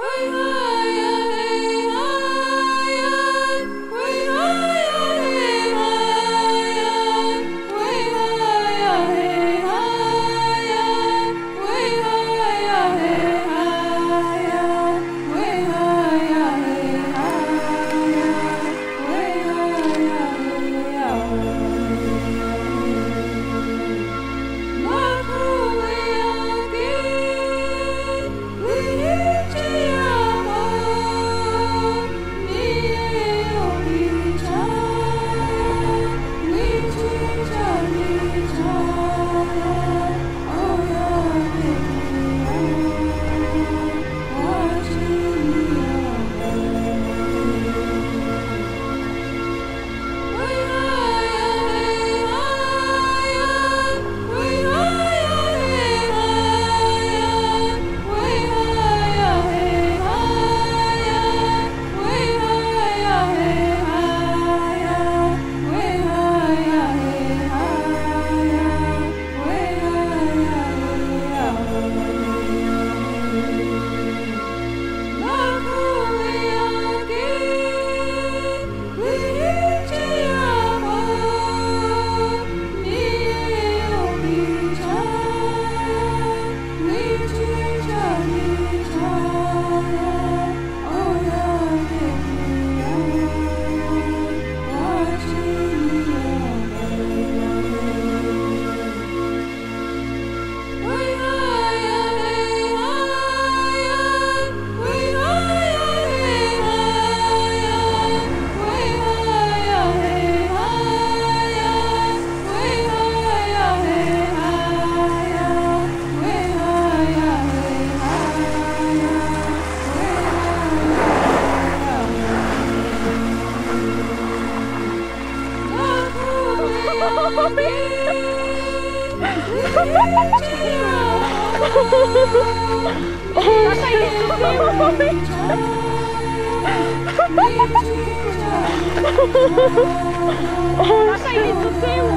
Why Tata idzie do tyłu.